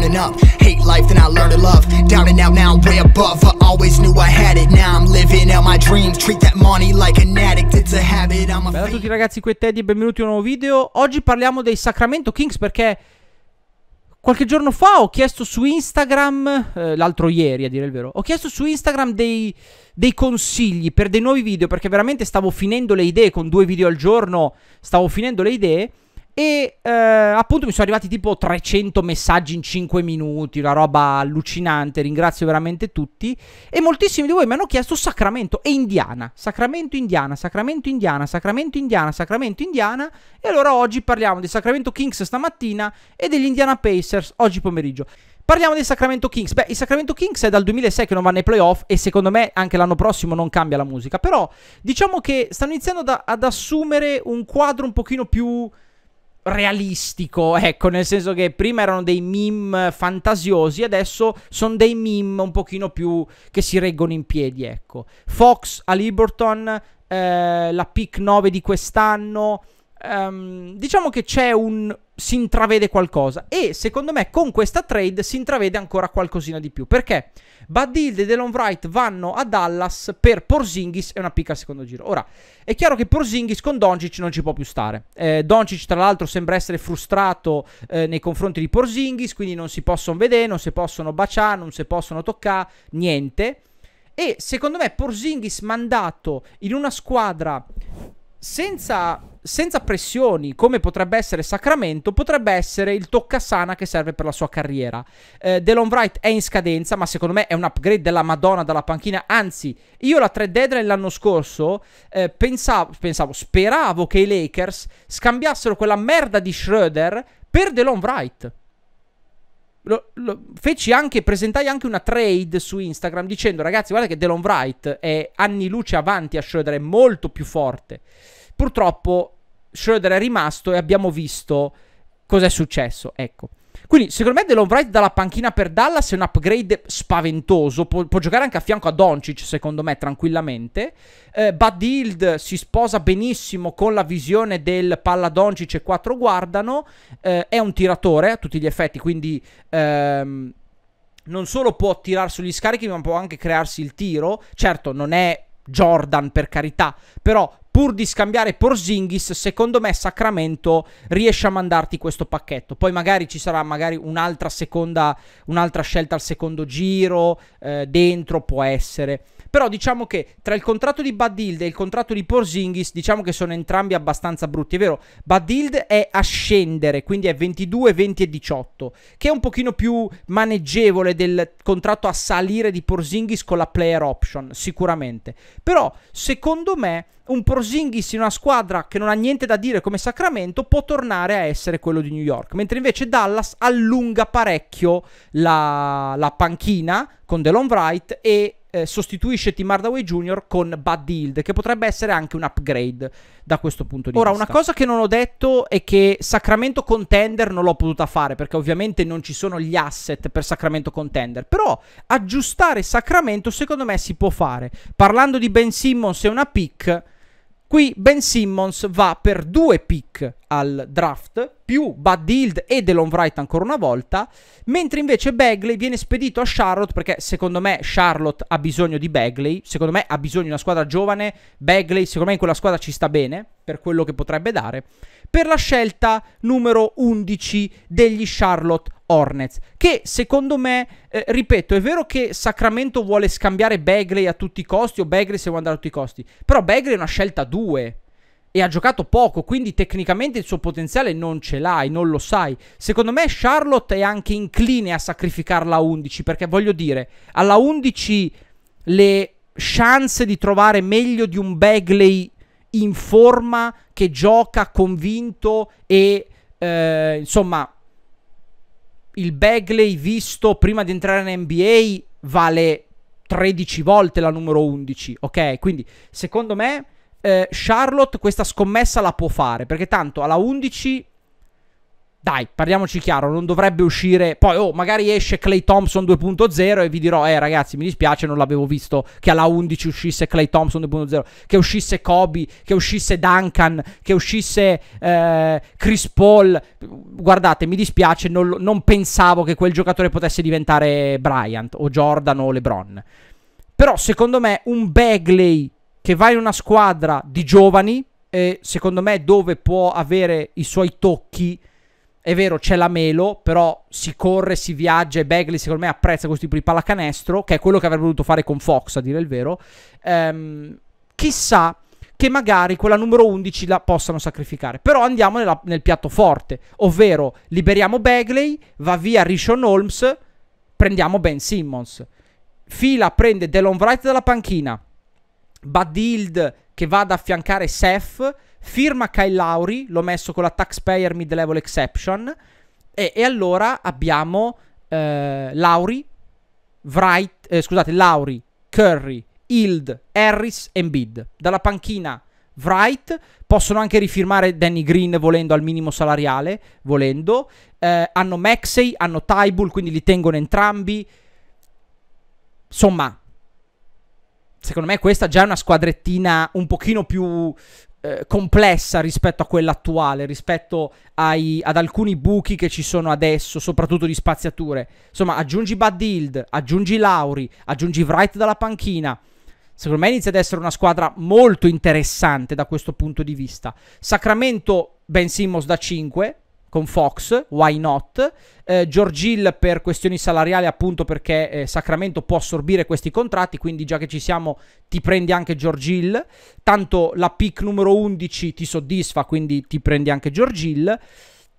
turning up. Hate life, then I learned to love. Down and out, now I'm way above. I always knew I had it, now I'm living out my dreams. Treat that money like an addict, it's a habit. I'm a Bella a tutti ragazzi, qui è Teddy e benvenuti a un nuovo video. Oggi parliamo dei Sacramento Kings perché qualche giorno fa ho chiesto su Instagram, eh, l'altro ieri a dire il vero, ho chiesto su Instagram dei, dei consigli per dei nuovi video perché veramente stavo finendo le idee con due video al giorno, stavo finendo le idee. E eh, appunto mi sono arrivati tipo 300 messaggi in 5 minuti, una roba allucinante, ringrazio veramente tutti. E moltissimi di voi mi hanno chiesto Sacramento e Indiana, Sacramento Indiana, Sacramento Indiana, Sacramento Indiana, Sacramento Indiana. E allora oggi parliamo dei Sacramento Kings stamattina e degli Indiana Pacers oggi pomeriggio. Parliamo dei Sacramento Kings. Beh, i Sacramento Kings è dal 2006 che non vanno ai playoff e secondo me anche l'anno prossimo non cambia la musica. Però diciamo che stanno iniziando da, ad assumere un quadro un pochino più realistico, ecco, nel senso che prima erano dei meme fantasiosi, adesso sono dei meme un pochino più che si reggono in piedi, ecco. Fox a Liberton, eh, la pick 9 di quest'anno, Um, diciamo che c'è un. Si intravede qualcosa. E secondo me con questa trade si intravede ancora qualcosina di più. Perché Bud Hill e Delon Wright vanno a Dallas per Porzingis e una picca al secondo giro. Ora, è chiaro che Porzingis con Doncic non ci può più stare. Eh, Doncic, tra l'altro, sembra essere frustrato eh, nei confronti di Porzingis. Quindi non si possono vedere, non si possono baciare, non si possono toccare, niente. E secondo me Porzingis mandato in una squadra senza, senza, pressioni, come potrebbe essere Sacramento, potrebbe essere il toccasana che serve per la sua carriera. Eh, Delon Wright è in scadenza, ma secondo me è un upgrade della Madonna dalla panchina. Anzi, io la 3 deadline l'anno scorso eh, pensavo, pensavo, speravo che i Lakers scambiassero quella merda di Schroeder per Delon Wright. Lo, lo, feci anche, presentai anche una trade su Instagram dicendo ragazzi guarda che Delon Wright è anni luce avanti a Schroeder, è molto più forte. Purtroppo Schroeder è rimasto e abbiamo visto cosa è successo, ecco. Quindi, secondo me, Delon Wright dalla panchina per Dallas è un upgrade spaventoso. Pu- può, giocare anche a fianco a Doncic, secondo me, tranquillamente. Eh, Bud Hild si sposa benissimo con la visione del palla Doncic e quattro guardano. Eh, è un tiratore a tutti gli effetti, quindi... Ehm, non solo può tirare sugli scarichi, ma può anche crearsi il tiro. Certo, non è Jordan per carità, però pur di scambiare Porzingis, secondo me Sacramento riesce a mandarti questo pacchetto. Poi magari ci sarà magari un'altra seconda, un'altra scelta al secondo giro, eh, dentro può essere. Però diciamo che tra il contratto di Bud Hild e il contratto di Porzingis, diciamo che sono entrambi abbastanza brutti. È vero, Bud Hild è a scendere, quindi è 22, 20 e 18, che è un pochino più maneggevole del contratto a salire di Porzingis con la player option, sicuramente. Però, secondo me, un Porzingis in una squadra che non ha niente da dire come Sacramento può tornare a essere quello di New York. Mentre invece Dallas allunga parecchio la, la panchina con Delon Wright e eh, sostituisce Tim Hardaway Jr. con Bud Hild, che potrebbe essere anche un upgrade da questo punto di Ora, vista. Ora, una cosa che non ho detto è che Sacramento Contender non l'ho potuta fare, perché ovviamente non ci sono gli asset per Sacramento Contender, però aggiustare Sacramento secondo me si può fare. Parlando di Ben Simmons e una pick Qui Ben Simmons va per due pick al draft, più Bud Hild e Delon Wright ancora una volta, mentre invece Bagley viene spedito a Charlotte perché secondo me Charlotte ha bisogno di Bagley, secondo me ha bisogno di una squadra giovane, Bagley secondo me in quella squadra ci sta bene per quello che potrebbe dare, per la scelta numero 11 degli Charlotte Hornets, che secondo me, eh, ripeto, è vero che Sacramento vuole scambiare Bagley a tutti i costi o Bagley se vuole andare a tutti i costi, però Bagley è una scelta 2 e ha giocato poco, quindi tecnicamente il suo potenziale non ce l'hai, non lo sai. Secondo me Charlotte è anche incline a sacrificarla a 11, perché voglio dire, alla 11 le chance di trovare meglio di un Bagley in forma, che gioca convinto e eh, insomma il Bagley visto prima di entrare in NBA vale 13 volte la numero 11, ok? Quindi secondo me eh, Charlotte questa scommessa la può fare perché tanto alla 11 dai, parliamoci chiaro, non dovrebbe uscire. Poi, oh, magari esce Clay Thompson 2.0 e vi dirò, eh, ragazzi, mi dispiace, non l'avevo visto che alla 11 uscisse Clay Thompson 2.0, che uscisse Kobe, che uscisse Duncan, che uscisse eh, Chris Paul. Guardate, mi dispiace, non, non pensavo che quel giocatore potesse diventare Bryant o Jordan o LeBron. Però, secondo me, un Bagley che va in una squadra di giovani, e secondo me dove può avere i suoi tocchi è vero, c'è la Melo, però si corre, si viaggia e Bagley secondo me apprezza questo tipo di pallacanestro, che è quello che avrebbe voluto fare con Fox, a dire il vero. Ehm, chissà che magari quella numero 11 la possano sacrificare. Però andiamo nella, nel piatto forte, ovvero liberiamo Bagley, va via Rishon Holmes, prendiamo Ben Simmons. Fila prende Delon Wright dalla panchina, Bud Hild che va ad affiancare Seth firma Kyle Lowry, l'ho messo con la taxpayer mid-level exception, e, e allora abbiamo eh, Lowry, Wright, eh, scusate, Lowry, Curry, Hild, Harris e Embiid. Dalla panchina Wright, possono anche rifirmare Danny Green volendo al minimo salariale, volendo. Eh, hanno Maxey, hanno Tybull, quindi li tengono entrambi. Insomma, secondo me questa già è una squadrettina un pochino più eh, complessa rispetto a quella attuale, rispetto ai, ad alcuni buchi che ci sono adesso, soprattutto di spaziature. Insomma, aggiungi Bud Hild, aggiungi Lauri, aggiungi Wright dalla panchina. Secondo me inizia ad essere una squadra molto interessante da questo punto di vista. Sacramento, Ben Simmons da 5, con Fox, why not? Eh, George Hill per questioni salariali appunto perché eh, Sacramento può assorbire questi contratti, quindi già che ci siamo ti prendi anche George Hill, tanto la pick numero 11 ti soddisfa, quindi ti prendi anche George Hill.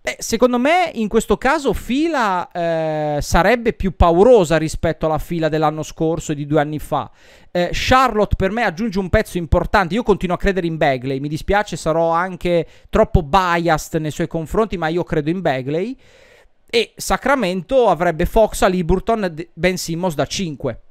Beh, secondo me in questo caso fila eh, sarebbe più paurosa rispetto alla fila dell'anno scorso e di due anni fa. Eh, Charlotte per me aggiunge un pezzo importante. Io continuo a credere in Bagley. Mi dispiace, sarò anche troppo biased nei suoi confronti, ma io credo in Bagley. E Sacramento avrebbe Fox, Liburton, Ben Simmons da 5.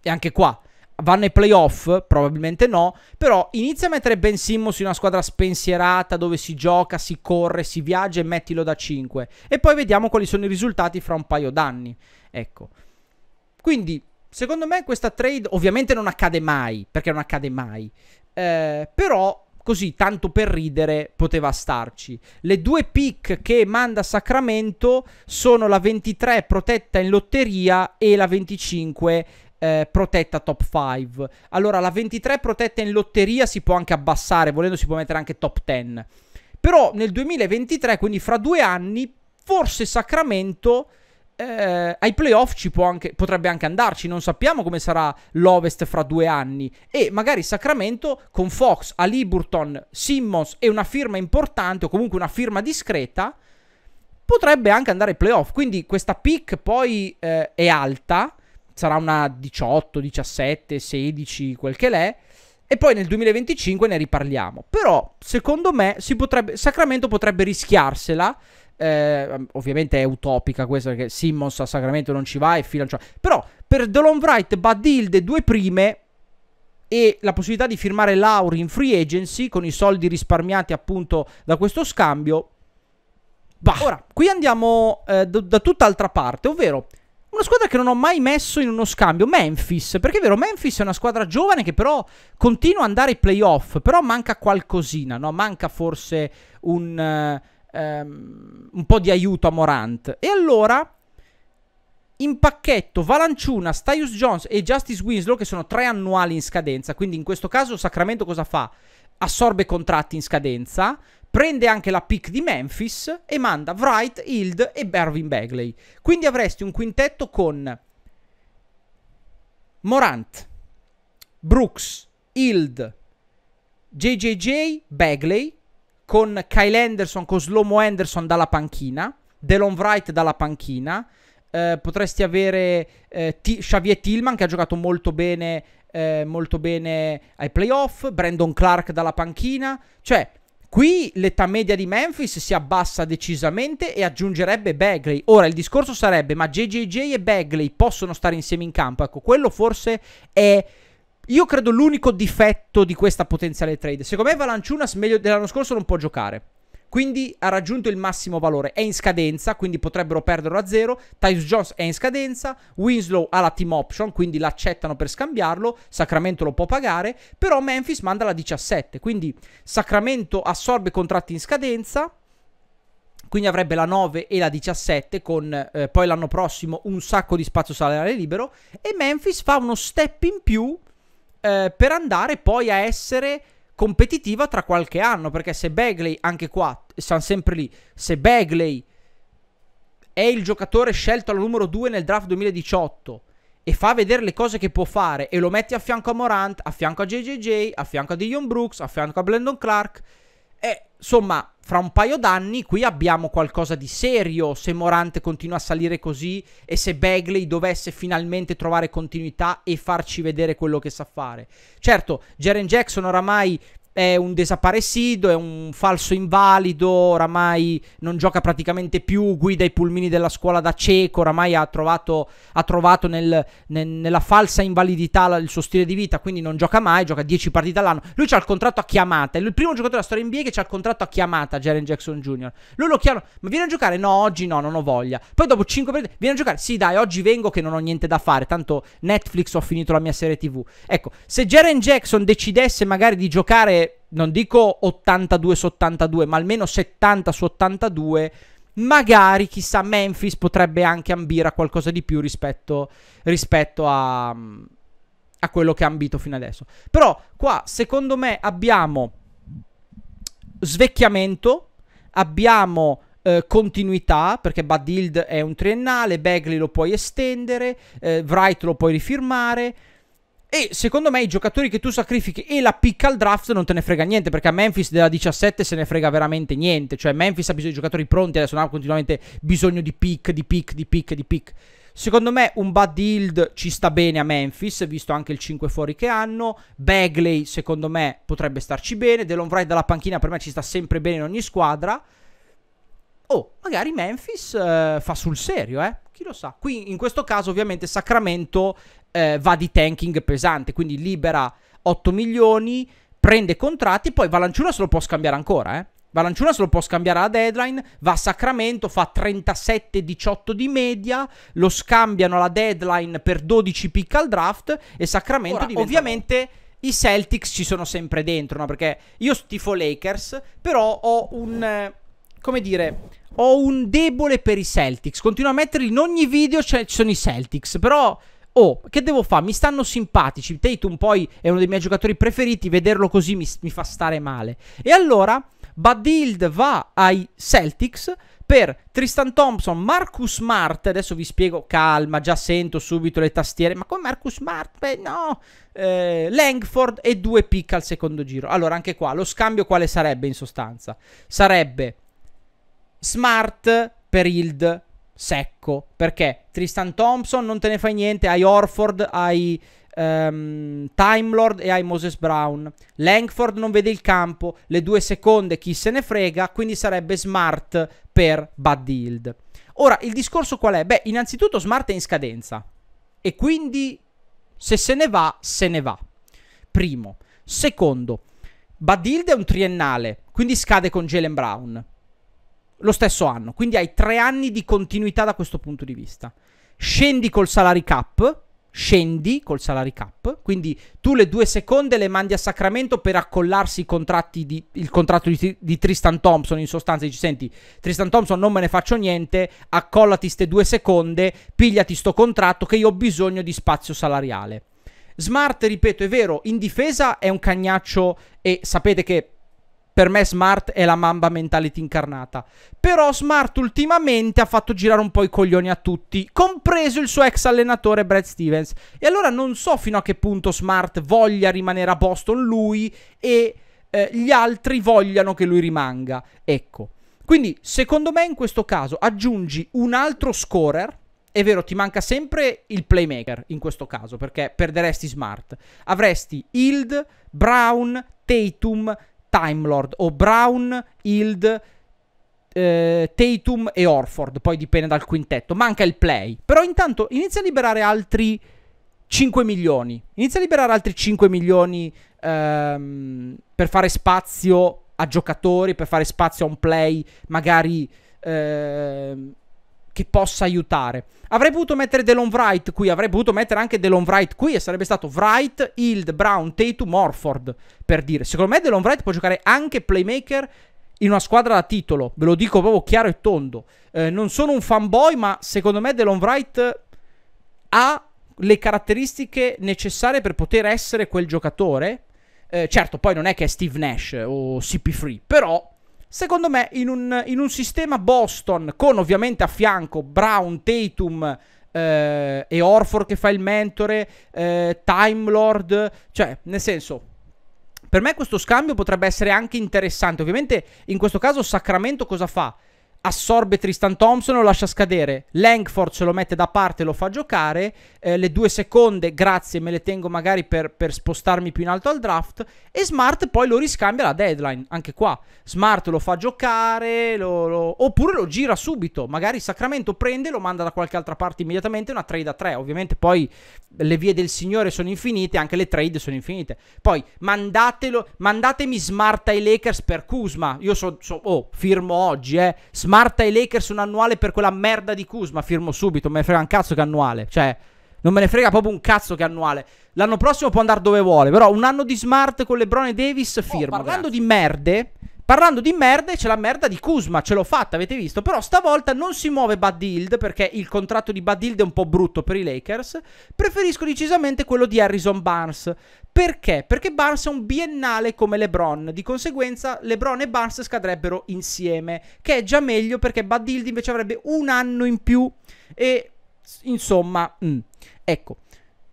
E anche qua vanno ai playoff? Probabilmente no. Però inizia a mettere Ben Simmons in una squadra spensierata dove si gioca, si corre, si viaggia e mettilo da 5. E poi vediamo quali sono i risultati fra un paio d'anni. Ecco. Quindi, secondo me questa trade ovviamente non accade mai, perché non accade mai. Eh, però così tanto per ridere poteva starci. Le due pick che manda Sacramento sono la 23 protetta in lotteria e la 25 eh, protetta top 5. Allora, la 23 protetta in lotteria si può anche abbassare, volendo si può mettere anche top 10. Però nel 2023, quindi fra due anni, forse Sacramento eh, ai playoff ci può anche, potrebbe anche andarci. Non sappiamo come sarà l'Ovest fra due anni. E magari Sacramento con Fox, Aliburton, Simmons e una firma importante, o comunque una firma discreta, potrebbe anche andare ai playoff. Quindi questa pick poi eh, è alta sarà una 18, 17, 16, quel che l'è. E poi nel 2025 ne riparliamo. Però, secondo me, potrebbe, Sacramento potrebbe rischiarsela. Eh, ovviamente è utopica questa perché Simmons a Sacramento non ci va e Fila non ci va. Però per Delon Wright, Bad Hilde, due prime e la possibilità di firmare Lauri in free agency con i soldi risparmiati appunto da questo scambio. Bah. Ora, qui andiamo eh, da, da tutt'altra parte, ovvero una squadra che non ho mai messo in uno scambio, Memphis, perché è vero, Memphis è una squadra giovane che però continua ad andare ai playoff, però manca qualcosina, no? Manca forse un, um, un po' di aiuto a Morant. E allora, in pacchetto, Valanciuna, Tyus Jones e Justice Winslow, che sono tre annuali in scadenza, quindi in questo caso Sacramento cosa fa? Assorbe contratti in scadenza, prende anche la pick di Memphis e manda Wright, Hild e Bervin Bagley. Quindi avresti un quintetto con Morant, Brooks, Hild, JJJ, Bagley, con Kyle Anderson, con Slomo Anderson dalla panchina, Delon Wright dalla panchina, eh, potresti avere eh, T- Xavier Tillman che ha giocato molto bene, eh, molto bene ai playoff, Brandon Clark dalla panchina, cioè Qui l'età media di Memphis si abbassa decisamente e aggiungerebbe Bagley. Ora il discorso sarebbe: ma JJJ e Bagley possono stare insieme in campo? Ecco, quello forse è. Io credo l'unico difetto di questa potenziale trade. Secondo me Valanciunas meglio dell'anno scorso non può giocare. Quindi ha raggiunto il massimo valore. È in scadenza, quindi potrebbero perderlo a zero. Tyus Jones è in scadenza. Winslow ha la team option, quindi l'accettano per scambiarlo. Sacramento lo può pagare. Però Memphis manda la 17. Quindi Sacramento assorbe contratti in scadenza. Quindi avrebbe la 9 e la 17 con eh, poi l'anno prossimo un sacco di spazio salariale libero. E Memphis fa uno step in più eh, per andare poi a essere competitiva tra qualche anno, perché se Bagley, anche qua, siamo sempre lì, se Bagley è il giocatore scelto al numero 2 nel draft 2018 e fa vedere le cose che può fare e lo metti a fianco a Morant, a fianco a JJJ, a fianco a Dion Brooks, a fianco a Blendon Clark, e insomma, fra un paio d'anni qui abbiamo qualcosa di serio se Morant continua a salire così e se Bagley dovesse finalmente trovare continuità e farci vedere quello che sa fare. Certo, Jaren Jackson oramai è un desaparecido, è un falso invalido, oramai non gioca praticamente più, guida i pulmini della scuola da cieco, oramai ha trovato, ha trovato nel, nel, nella falsa invalidità il suo stile di vita, quindi non gioca mai, gioca 10 partite all'anno. Lui c'ha il contratto a chiamata, è il primo giocatore della storia NBA che c'ha il contratto a chiamata, Jaren Jackson Jr. Lui lo chiama, ma viene a giocare? No, oggi no, non ho voglia. Poi dopo 5 partite, viene a giocare? Sì, dai, oggi vengo che non ho niente da fare, tanto Netflix ho finito la mia serie TV. Ecco, se Jaren Jackson decidesse magari di giocare non dico 82 su 82, ma almeno 70 su 82, magari chissà Memphis potrebbe anche ambire a qualcosa di più rispetto, rispetto a, a quello che ha ambito fino adesso. Però qua secondo me abbiamo svecchiamento, abbiamo eh, continuità, perché Bad Hild è un triennale, Bagley lo puoi estendere, eh, Wright lo puoi rifirmare. E secondo me i giocatori che tu sacrifichi e la picca al draft non te ne frega niente, perché a Memphis della 17 se ne frega veramente niente. Cioè Memphis ha bisogno di giocatori pronti, adesso non ha continuamente bisogno di pick, di pick, di pick, di pick. Secondo me un Bud Hild ci sta bene a Memphis, visto anche il 5 fuori che hanno. Bagley, secondo me, potrebbe starci bene. Delon Wright dalla panchina per me ci sta sempre bene in ogni squadra. Oh, magari Memphis eh, fa sul serio, eh? Chi lo sa. Qui in questo caso ovviamente Sacramento eh, va di tanking pesante, quindi libera 8 milioni, prende contratti, poi Valanciunas lo può scambiare ancora, eh. Valanciunas lo può scambiare alla deadline, va a Sacramento, fa 37-18 di media, lo scambiano alla deadline per 12 pick al draft e Sacramento Ora, diventa... Ovviamente i Celtics ci sono sempre dentro, no? Perché io tifo Lakers, però ho un... come dire... Ho un debole per i Celtics. Continuo a metterli in ogni video, cioè ci sono i Celtics, però Oh, che devo fare? Mi stanno simpatici. Tatum poi è uno dei miei giocatori preferiti. Vederlo così mi, mi fa stare male. E allora Bud Hild va ai Celtics per Tristan Thompson, Marcus Smart. Adesso vi spiego, calma, già sento subito le tastiere. Ma come Marcus Smart? Beh, no. Eh, Langford e due pick al secondo giro. Allora, anche qua, lo scambio quale sarebbe in sostanza? Sarebbe Smart per Hild secco. Perché Tristan Thompson non te ne fai niente, hai Orford, hai um, Time Lord e hai Moses Brown. Langford non vede il campo, le due seconde chi se ne frega, quindi sarebbe Smart per Bud Hield. Ora, il discorso qual è? Beh, innanzitutto Smart è in scadenza e quindi se se ne va, se ne va. Primo. Secondo, Bud Hield è un triennale, quindi scade con Jalen Brown lo stesso anno. Quindi hai tre anni di continuità da questo punto di vista. Scendi col salary cap. Scendi col salary cap. Quindi tu le due seconde le mandi a Sacramento per accollarsi di, il contratto di, di, Tristan Thompson. In sostanza dici: Senti, Tristan Thompson non me ne faccio niente. Accollati ste due seconde. Pigliati sto contratto che io ho bisogno di spazio salariale. Smart, ripeto, è vero, in difesa è un cagnaccio e sapete che per me Smart è la Mamba Mentality incarnata. Però Smart ultimamente ha fatto girare un po' i coglioni a tutti, compreso il suo ex allenatore Brad Stevens. E allora non so fino a che punto Smart voglia rimanere a Boston lui e eh, gli altri vogliano che lui rimanga. Ecco. Quindi, secondo me, in questo caso aggiungi un altro scorer. È vero, ti manca sempre il playmaker in questo caso, perché perderesti Smart. Avresti Hild, Brown, Tatum, Time Lord o Brown, Hild, eh, Tatum e Orford. Poi dipende dal quintetto. Manca il play. Però intanto inizia a liberare altri 5 milioni. Inizia a liberare altri 5 milioni ehm, per fare spazio a giocatori, per fare spazio a un play magari eh, che possa aiutare. Avrei potuto mettere Delon Wright qui, avrei potuto mettere anche Delon Wright qui e sarebbe stato Wright, Hild, Brown, Tatum, Morford, per dire. Secondo me Delon Wright può giocare anche playmaker in una squadra da titolo, ve lo dico proprio chiaro e tondo. Eh, non sono un fanboy, ma secondo me Delon Wright ha le caratteristiche necessarie per poter essere quel giocatore. Eh, certo, poi non è che è Steve Nash o CP3, però secondo me in un, in un sistema Boston con ovviamente a fianco Brown, Tatum eh, e Orford che fa il mentore, eh, Time Lord, cioè nel senso per me questo scambio potrebbe essere anche interessante. Ovviamente in questo caso Sacramento cosa fa? Assorbe Tristan Thompson lo lascia scadere. Langford se lo mette da parte lo fa giocare. Eh, le due seconde, grazie, me le tengo magari per, per, spostarmi più in alto al draft. E Smart poi lo riscambia alla deadline. Anche qua, Smart lo fa giocare, lo, lo... oppure lo gira subito. Magari Sacramento prende lo manda da qualche altra parte immediatamente. Una trade a tre. Ovviamente poi le vie del Signore sono infinite, anche le trade sono infinite. Poi mandatelo, mandatemi Smart ai Lakers per Kuzma. Io so, so oh, firmo oggi, eh. Smart ai Lakers un annuale per quella merda di Kuzma, firmo subito, me ne frega un cazzo che annuale, cioè non me ne frega proprio un cazzo che annuale. L'anno prossimo può andare dove vuole, però un anno di Smart con LeBron e Davis firmo. Oh, parlando di merde, Parlando di merde, c'è la merda di Kuzma, ce l'ho fatta, avete visto? Però stavolta non si muove Bud Hild perché il contratto di Bud Hild è un po' brutto per i Lakers. Preferisco decisamente quello di Harrison Barnes. Perché? Perché Barnes è un biennale come LeBron. Di conseguenza, LeBron e Barnes scadrebbero insieme. Che è già meglio perché Bud Hild invece avrebbe un anno in più. E insomma, mm, ecco.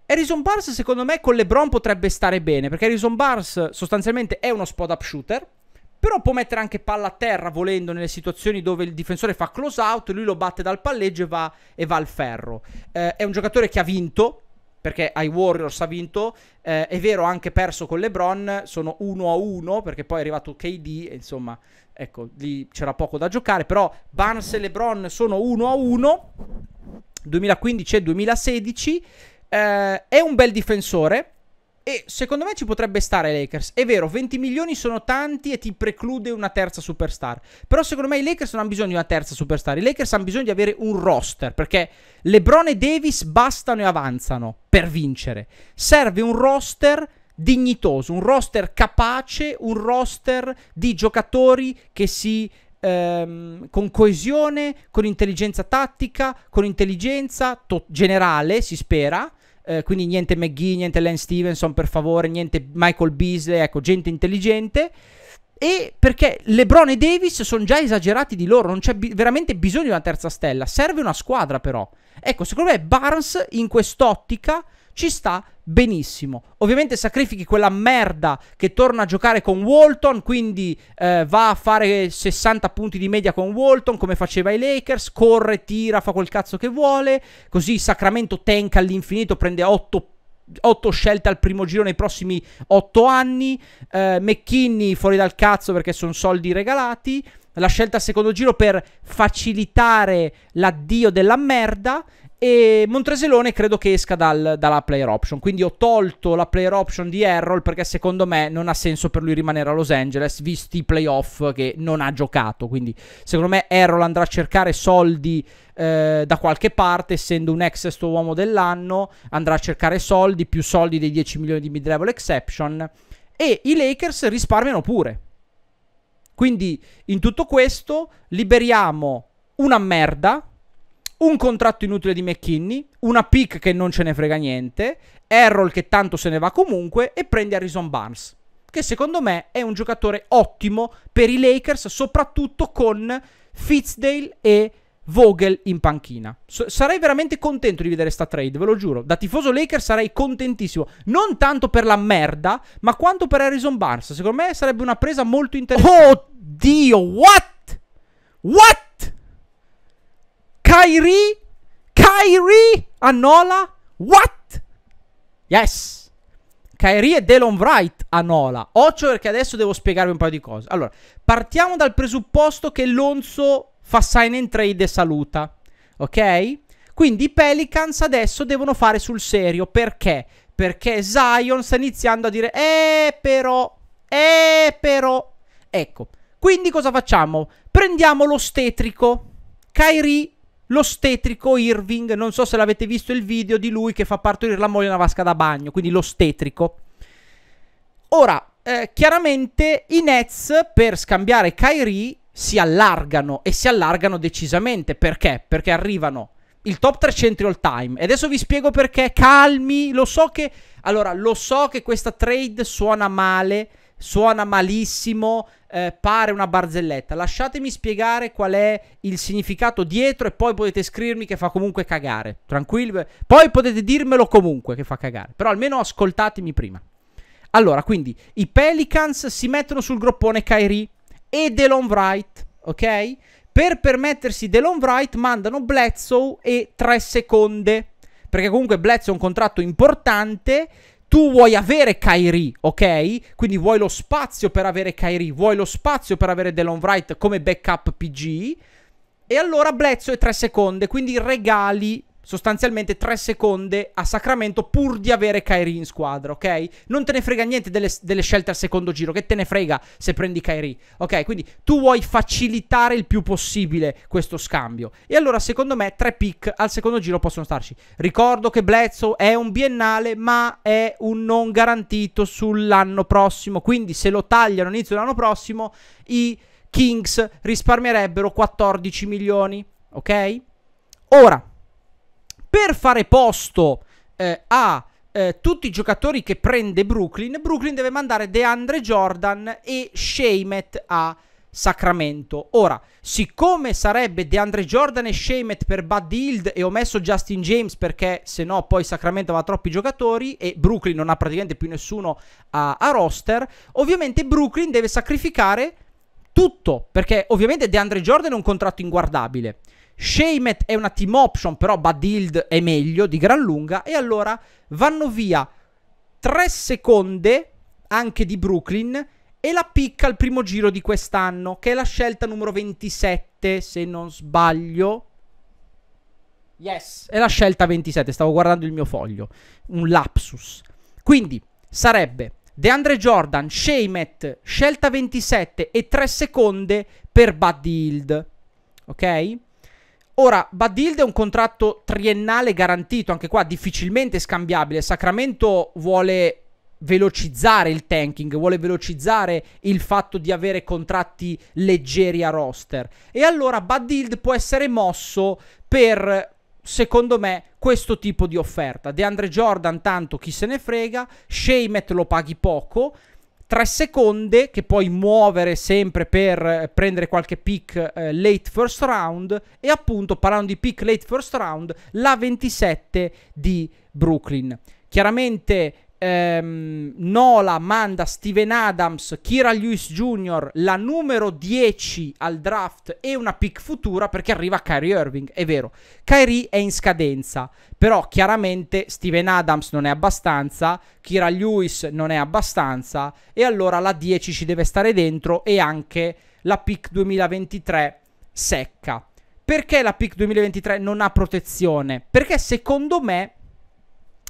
Harrison Barnes secondo me con LeBron potrebbe stare bene perché Harrison Barnes sostanzialmente è uno spot up shooter però può mettere anche palla a terra volendo nelle situazioni dove il difensore fa close out, lui lo batte dal palleggio e va, e va al ferro. Eh, è un giocatore che ha vinto, perché ai Warriors ha vinto, eh, è vero ha anche perso con LeBron, sono 1 a 1 perché poi è arrivato KD insomma, ecco, lì c'era poco da giocare, però Barnes e LeBron sono 1 a 1, 2015 e 2016, eh, è un bel difensore, e secondo me ci potrebbe stare Lakers. È vero, 20 milioni sono tanti e ti preclude una terza superstar. Però secondo me i Lakers non hanno bisogno di una terza superstar. I Lakers hanno bisogno di avere un roster. Perché LeBron e Davis bastano e avanzano per vincere. Serve un roster dignitoso, un roster capace, un roster di giocatori che si ehm, con coesione, con intelligenza tattica, con intelligenza generale, si spera, eh, quindi niente McGee, niente Len Stevenson per favore, niente Michael Beasley, ecco, gente intelligente. E perché LeBron e Davis sono già esagerati di loro, non c'è bi- veramente bisogno di una terza stella, serve una squadra però. Ecco, secondo me Barnes in quest'ottica ci sta benissimo. Ovviamente sacrifichi quella merda che torna a giocare con Walton, quindi eh, va a fare 60 punti di media con Walton come faceva i Lakers, corre, tira, fa quel cazzo che vuole, così Sacramento tank all'infinito, prende 8 8 scelte al primo giro nei prossimi 8 anni. Eh, McKinney fuori dal cazzo perché sono soldi regalati. La scelta al secondo giro per facilitare l'addio della merda. E Montreselone credo che esca dal, dalla player option. Quindi ho tolto la player option di Errol perché secondo me non ha senso per lui rimanere a Los Angeles, visti i playoff che non ha giocato. Quindi secondo me Errol andrà a cercare soldi eh, da qualche parte, essendo un ex sesto uomo dell'anno, andrà a cercare soldi, più soldi dei 10 milioni di mid-level exception. E i Lakers risparmiano pure. Quindi in tutto questo liberiamo una merda un contratto inutile di McKinney, una pick che non ce ne frega niente, Errol che tanto se ne va comunque e prende Harrison Barnes, che secondo me è un giocatore ottimo per i Lakers, soprattutto con Fitzdale e Vogel in panchina. S- sarei veramente contento di vedere sta trade, ve lo giuro. Da tifoso Lakers sarei contentissimo. Non tanto per la merda, ma quanto per Harrison Barnes. Secondo me sarebbe una presa molto interessante. Oh Dio, what? What? Kyrie? Kyrie a Nola? What? Yes. Kyrie e Delon Wright a Nola. Occhio perché adesso devo spiegarvi un paio di cose. Allora, partiamo dal presupposto che Lonzo fa sign and trade e saluta. Ok? Quindi i Pelicans adesso devono fare sul serio. Perché? Perché Zion sta iniziando a dire Eh però, eh però, Ecco, quindi cosa facciamo? Prendiamo l'ostetrico. Kyrie, l'ostetrico Irving. Non so se l'avete visto il video di lui che fa partorire la moglie in una vasca da bagno. Quindi l'ostetrico. Ora, eh, chiaramente i Nets per scambiare Kyrie si allargano e si allargano decisamente. Perché? Perché arrivano il top 300 all time. E adesso vi spiego perché. Calmi, lo so che... Allora, lo so che questa trade suona male, suona malissimo, eh, pare una barzelletta. Lasciatemi spiegare qual è il significato dietro e poi potete scrivermi che fa comunque cagare. Tranquilli. Poi potete dirmelo comunque che fa cagare. Però almeno ascoltatemi prima. Allora, quindi, i Pelicans si mettono sul groppone Kyrie e Delon Wright, ok? Per permettersi Delon Wright mandano Bledsoe e 3 seconde. Perché comunque Bledsoe è un contratto importante. Tu vuoi avere Kyrie, ok? Quindi vuoi lo spazio per avere Kyrie, vuoi lo spazio per avere Delon Wright come backup PG. E allora Bledsoe e 3 seconde, quindi regali sostanzialmente 3 secondi a Sacramento pur di avere Kyrie in squadra, ok? Non te ne frega niente delle, delle, scelte al secondo giro, che te ne frega se prendi Kyrie, ok? Quindi tu vuoi facilitare il più possibile questo scambio. E allora secondo me 3 pick al secondo giro possono starci. Ricordo che Bledsoe è un biennale, ma è un non garantito sull'anno prossimo, quindi se lo tagliano all'inizio dell'anno prossimo i Kings risparmierebbero 14 milioni, ok? Ora per fare posto eh, a eh, tutti i giocatori che prende Brooklyn, Brooklyn deve mandare DeAndre Jordan e Shemet a Sacramento. Ora, siccome sarebbe DeAndre Jordan e Shemet per Bud Hild e ho messo Justin James perché se no poi Sacramento aveva troppi giocatori e Brooklyn non ha praticamente più nessuno a, a roster, ovviamente Brooklyn deve sacrificare tutto perché ovviamente DeAndre Jordan è un contratto inguardabile. Shemet è una team option, però Badild è meglio di gran lunga. E allora vanno via 3 seconde anche di Brooklyn e la picca al primo giro di quest'anno, che è la scelta numero 27, se non sbaglio. Yes, è la scelta 27, stavo guardando il mio foglio. Un lapsus. Quindi sarebbe DeAndre Jordan, Shemet, scelta 27 e 3 seconde per Buddy Hield. Ok? Ora, Badild è un contratto triennale garantito, anche qua difficilmente scambiabile. Sacramento vuole velocizzare il tanking, vuole velocizzare il fatto di avere contratti leggeri a roster. E allora Badild può essere mosso per, secondo me, questo tipo di offerta. DeAndre Jordan, tanto chi se ne frega, Shemet lo paghi poco. 3 seconde che puoi muovere sempre per eh, prendere qualche pick eh, late first round e appunto parlando di pick late first round la 27 di Brooklyn. Chiaramente ehm, Nola manda Steven Adams, Kira Lewis Jr., la numero 10 al draft e una pick futura perché arriva Kyrie Irving. È vero, Kyrie è in scadenza, però chiaramente Steven Adams non è abbastanza, Kira Lewis non è abbastanza e allora la 10 ci deve stare dentro e anche la pick 2023 secca. Perché la pick 2023 non ha protezione? Perché secondo me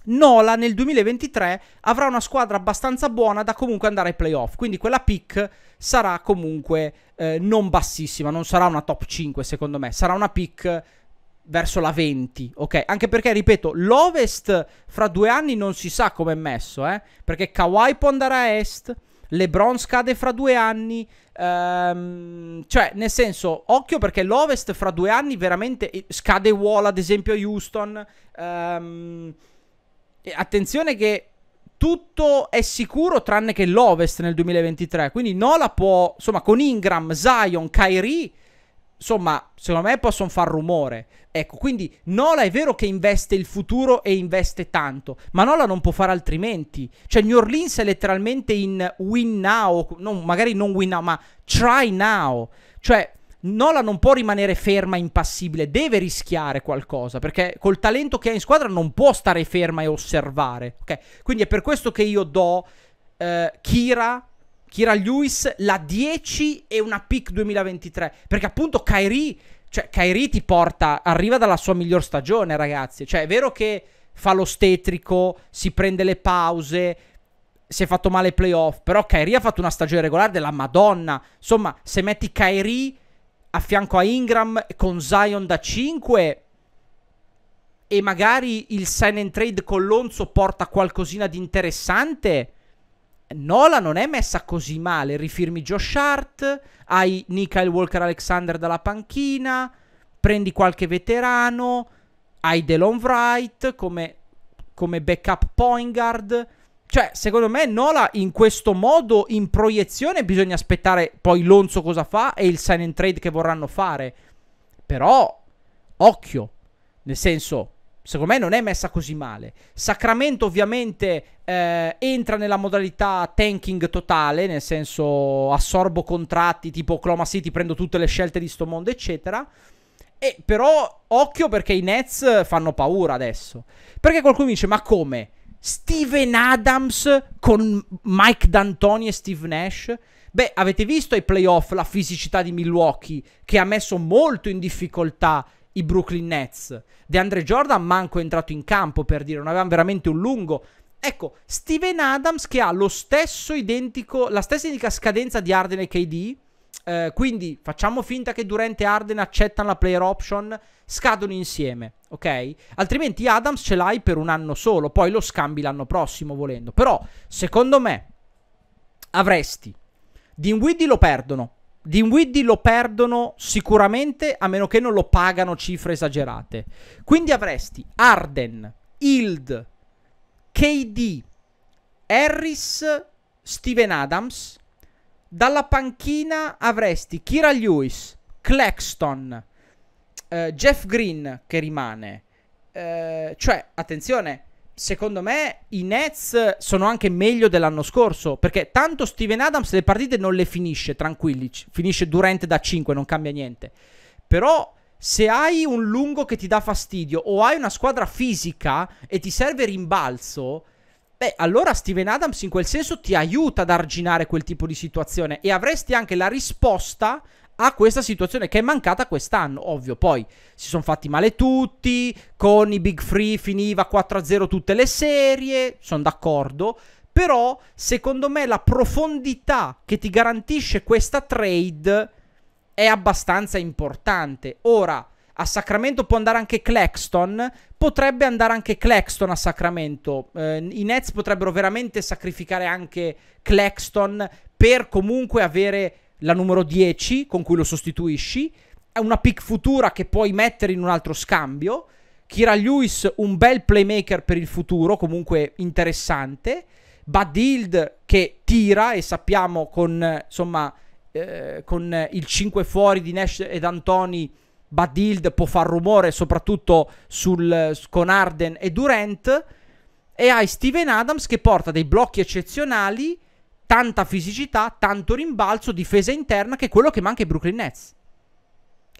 Nola nel 2023 avrà una squadra abbastanza buona da comunque andare ai playoff. Quindi quella pick sarà comunque eh, non bassissima, non sarà una top 5 secondo me, sarà una pick verso la 20, ok? Anche perché, ripeto, l'Ovest fra due anni non si sa come è messo, eh? Perché Kawhi può andare a Est, LeBron scade fra due anni, ehm, cioè, nel senso, occhio perché l'Ovest fra due anni veramente eh, scade Wall, ad esempio, a Houston, ehm attenzione che tutto è sicuro tranne che l'Ovest nel 2023. Quindi Nola può, insomma, con Ingram, Zion, Kyrie, insomma, secondo me possono far rumore. Ecco, quindi Nola è vero che investe il futuro e investe tanto, ma Nola non può fare altrimenti. Cioè, New Orleans è letteralmente in win now, non, magari non win now, ma try now. Cioè, Nola non può rimanere ferma, impassibile, deve rischiare qualcosa, perché col talento che ha in squadra non può stare ferma e osservare, ok? Quindi è per questo che io do eh, Kira, Kira Lewis, la 10 e una pick 2023, perché appunto Kyrie, cioè Kyrie ti porta, arriva dalla sua miglior stagione, ragazzi, cioè è vero che fa lo stetrico, si prende le pause, si è fatto male ai playoff, però Kyrie ha fatto una stagione regolare della Madonna. Insomma, se metti Kyrie a fianco a Ingram con Zion da 5 e magari il sign and trade con Lonzo porta qualcosina di interessante, Nola non è messa così male. Rifirmi Josh Hart, hai Nikhil Walker Alexander dalla panchina, prendi qualche veterano, hai Delon Wright come, come backup point guard. Cioè, secondo me, Nola in questo modo, in proiezione, bisogna aspettare poi Lonzo cosa fa e il sign and trade che vorranno fare. Però, occhio. Nel senso, secondo me non è messa così male. Sacramento ovviamente eh, entra nella modalità tanking totale, nel senso assorbo contratti tipo Oklahoma City, prendo tutte le scelte di sto mondo, eccetera. E però occhio perché i Nets fanno paura adesso. Perché qualcuno dice, ma come? Steven Adams con Mike D'Antoni e Steve Nash? Beh, avete visto ai playoff la fisicità di Milwaukee che ha messo molto in difficoltà i Brooklyn Nets. DeAndre Jordan manco è entrato in campo per dire, non avevano veramente un lungo. Ecco, Steven Adams che ha lo stesso identico, la stessa identica scadenza di Arden e KD. Eh, quindi facciamo finta che Durant e Arden accettano la player option, scadono insieme ok? Altrimenti Adams ce l'hai per un anno solo, poi lo scambi l'anno prossimo volendo. Però, secondo me, avresti Dinwiddie lo perdono. Dinwiddie lo perdono sicuramente a meno che non lo pagano cifre esagerate. Quindi avresti Arden, Hild, KD, Harris, Steven Adams. Dalla panchina avresti Kira Lewis, Claxton, uh, Jeff Green che rimane. Uh, cioè, attenzione, secondo me i Nets sono anche meglio dell'anno scorso. Perché tanto Steven Adams le partite non le finisce, tranquilli. Finisce Durant da 5, non cambia niente. Però se hai un lungo che ti dà fastidio o hai una squadra fisica e ti serve rimbalzo, beh, allora Steven Adams in quel senso ti aiuta ad arginare quel tipo di situazione e avresti anche la risposta a questa situazione che è mancata quest'anno. Ovvio, poi si sono fatti male tutti, con i Big Free finiva 4-0 tutte le serie, sono d'accordo, però secondo me la profondità che ti garantisce questa trade è abbastanza importante. Ora, a Sacramento può andare anche Claxton, potrebbe andare anche Claxton a Sacramento. Eh, I Nets potrebbero veramente sacrificare anche Claxton per comunque avere la numero 10 con cui lo sostituisci, è una pick futura che puoi mettere in un altro scambio. Kira Lewis, un bel playmaker per il futuro, comunque interessante. Bud Hild che tira e sappiamo con, insomma, eh, con il 5 fuori di Nash ed Antoni, Bud Hild può far rumore soprattutto sul, con Arden e Durant. E hai Steven Adams che porta dei blocchi eccezionali tanta fisicità, tanto rimbalzo, difesa interna, che è quello che manca ai Brooklyn Nets.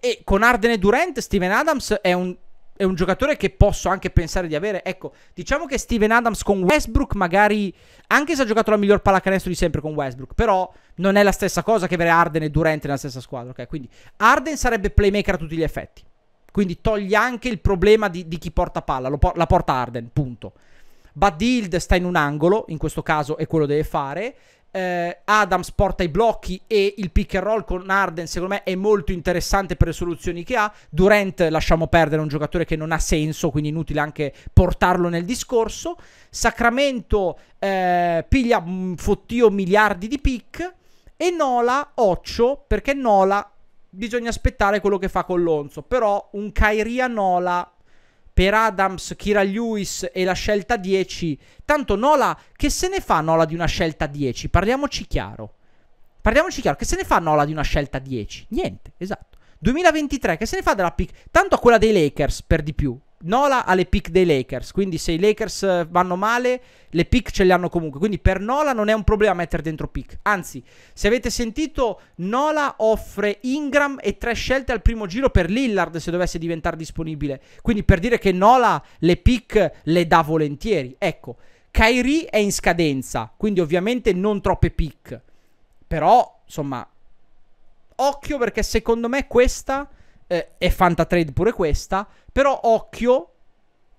E con Arden e Durant, Steven Adams è un, è un, giocatore che posso anche pensare di avere. Ecco, diciamo che Steven Adams con Westbrook, magari, anche se ha giocato la miglior pallacanestro di sempre con Westbrook, però non è la stessa cosa che avere Arden e Durant nella stessa squadra. Ok, quindi Arden sarebbe playmaker a tutti gli effetti. Quindi togli anche il problema di, di chi porta palla, po- la porta Arden, punto. Bud Hild sta in un angolo, in questo caso, e quello deve fare eh, Adams porta i blocchi e il pick and roll con Arden secondo me è molto interessante per le soluzioni che ha. Durant lasciamo perdere, un giocatore che non ha senso, quindi inutile anche portarlo nel discorso. Sacramento eh, piglia un fottio miliardi di pick e Nola occio perché Nola bisogna aspettare quello che fa con Lonzo, però un Kyrie Nola per Adams, Kira Lewis e la scelta 10. Tanto Nola, che se ne fa Nola di una scelta 10? Parliamoci chiaro. Parliamoci chiaro, che se ne fa Nola di una scelta 10? Niente, esatto. 2023, che se ne fa della pick? Tanto a quella dei Lakers, per di più. Nola ha le pick dei Lakers, quindi se i Lakers eh, vanno male, le pick ce le hanno comunque. Quindi per Nola non è un problema mettere dentro pick. Anzi, se avete sentito, Nola offre Ingram e tre scelte al primo giro per Lillard se dovesse diventare disponibile. Quindi per dire che Nola le pick le dà volentieri. Ecco, Kyrie è in scadenza, quindi ovviamente non troppe pick. Però, insomma, occhio perché secondo me questa eh, è Fantatrade pure questa. Però occhio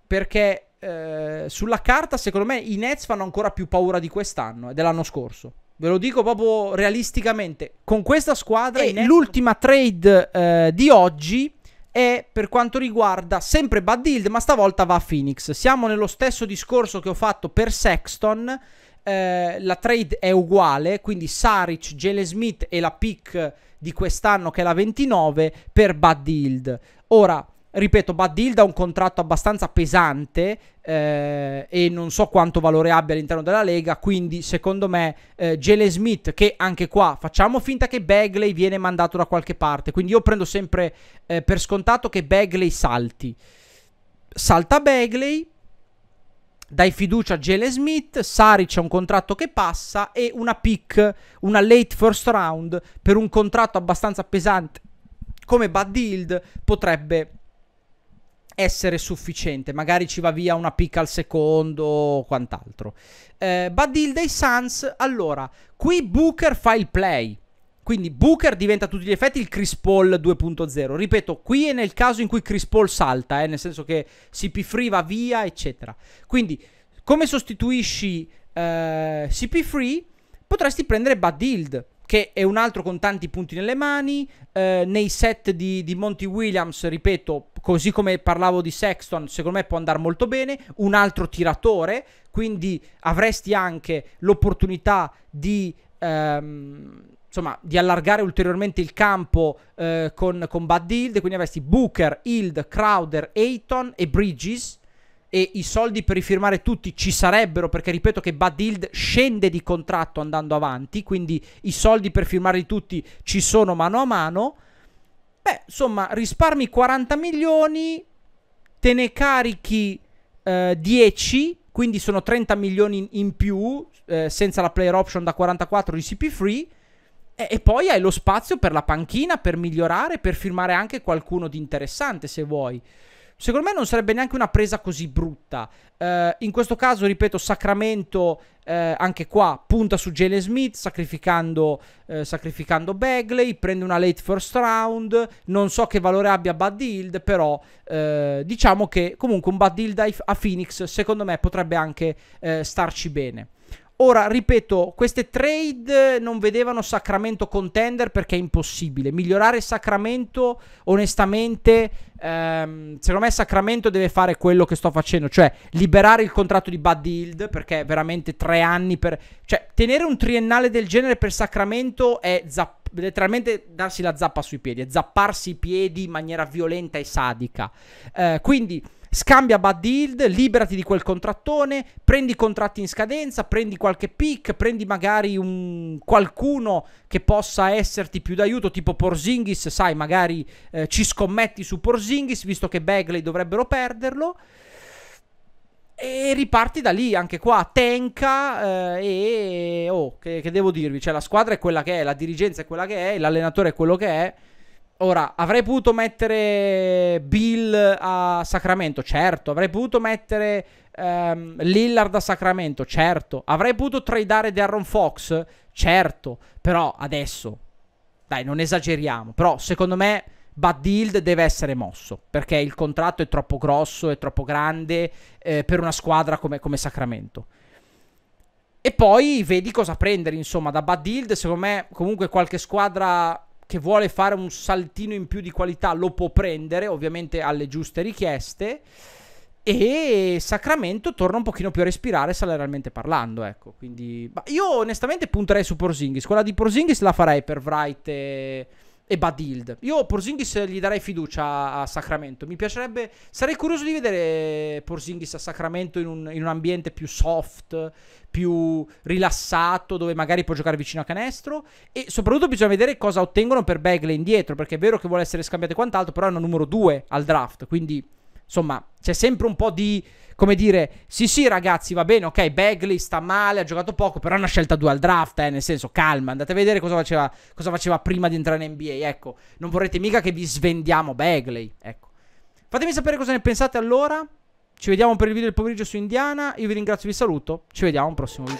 perché eh, sulla carta, secondo me, i Nets fanno ancora più paura di quest'anno e dell'anno scorso. Ve lo dico proprio realisticamente. Con questa squadra. E l'ultima trade eh, di oggi è per quanto riguarda sempre Bad Hill, ma stavolta va a Phoenix. Siamo nello stesso discorso che ho fatto per Sexton. Eh, la trade è uguale, quindi Saric, Jale Smith e la pick di quest'anno che è la 29 per Bad Hill. Ora, ripeto, Bad Hill ha un contratto abbastanza pesante eh, e non so quanto valore abbia all'interno della Lega, quindi secondo me eh, Jalen Smith, che anche qua facciamo finta che Bagley viene mandato da qualche parte, quindi io prendo sempre eh, per scontato che Bagley salti. Salta Bagley, dai fiducia a Jalen Smith, Saric ha un contratto che passa e una pick, una late first round per un contratto abbastanza pesante come Bad Hill potrebbe essere sufficiente. Magari ci va via una picca al secondo o quant'altro. Eh, Badil dei Suns, allora, qui Booker fa il play. Quindi Booker diventa a tutti gli effetti il Chris Paul 2.0. Ripeto, qui è nel caso in cui Chris Paul salta, eh, nel senso che CP3 va via, eccetera. Quindi, come sostituisci eh, CP3, potresti prendere Bad Hill che è un altro con tanti punti nelle mani. Eh, nei set di, di, Monty Williams, ripeto, così come parlavo di Sexton, secondo me può andare molto bene. Un altro tiratore, quindi avresti anche l'opportunità di. Ehm, insomma, di allargare ulteriormente il campo eh, con, con Bud Hild, quindi avresti Booker, Hild, Crowder, Ayton e Bridges e i soldi per rifirmare tutti ci sarebbero perché ripeto che Bad Hild scende di contratto andando avanti, quindi i soldi per firmarli tutti ci sono mano a mano. Beh, insomma, risparmi 40 milioni, te ne carichi eh, 10, quindi sono 30 milioni in più eh, senza la player option da 44 di CP free. E, poi hai lo spazio per la panchina, per migliorare, per firmare anche qualcuno di interessante se vuoi. Secondo me non sarebbe neanche una presa così brutta. Uh, in questo caso, ripeto, Sacramento uh, anche qua punta su Jalen Smith, sacrificando, uh, sacrificando Bagley, prende una late first round. Non so che valore abbia Bud Hild, però diciamo che comunque un Bud Hild a Phoenix secondo me potrebbe anche starci bene. Ora, ripeto, queste trade non vedevano Sacramento contender perché è impossibile. Migliorare Sacramento, onestamente, ehm, secondo me Sacramento deve fare quello che sto facendo, cioè liberare il contratto di Bud Hild, perché veramente tre anni per... Cioè, tenere un triennale del genere per Sacramento è zapp- letteralmente darsi la zappa sui piedi, è zapparsi i piedi in maniera violenta e sadica. Eh, quindi Scambia Bad Hild, liberati di quel contrattone, prendi contratti in scadenza, prendi qualche pick, prendi magari un qualcuno che possa esserti più d'aiuto, tipo Porzingis, sai, magari eh, ci scommetti su Porzingis, visto che Bagley dovrebbero perderlo. E riparti da lì, anche qua, tenka eh, e... Oh, che, che devo dirvi? Cioè, la squadra è quella che è, la dirigenza è quella che è, l'allenatore è quello che è Ora, avrei potuto mettere Bill a Sacramento? Certo. Avrei potuto mettere um, Lillard a Sacramento? Certo. Avrei potuto tradare Darren Fox? Certo. Però adesso, dai, non esageriamo. Però secondo me Bad Hild deve essere mosso perché il contratto è troppo grosso, è troppo grande eh, per una squadra come, come Sacramento. E poi vedi cosa prendere, insomma, da Bad Hild. Secondo me, comunque, qualche squadra che vuole fare un saltino in più di qualità lo può prendere, ovviamente alle giuste richieste. E Sacramento torna un pochino più a respirare salarialmente parlando, ecco. Quindi io onestamente punterei su Porzingis. Quella di Porzingis la farei per Wright e e Badild. Io Porzingis gli darei fiducia a Sacramento. Mi piacerebbe. Sarei curioso di vedere Porzingis a Sacramento in un, in un, ambiente più soft, più rilassato, dove magari può giocare vicino a canestro. E soprattutto bisogna vedere cosa ottengono per Bagley indietro. Perché è vero che vuole essere scambiato e quant'altro, però una numero 2 al draft. Quindi, insomma, c'è sempre un po' di come dire, sì sì ragazzi va bene, ok, Bagley sta male, ha giocato poco, però è una scelta due al draft, eh, nel senso calma, andate a vedere cosa faceva, cosa faceva prima di entrare in NBA, ecco, non vorrete mica che vi svendiamo Bagley, ecco. Fatemi sapere cosa ne pensate allora, ci vediamo per il video del pomeriggio su Indiana, io vi ringrazio vi saluto, ci vediamo al prossimo video.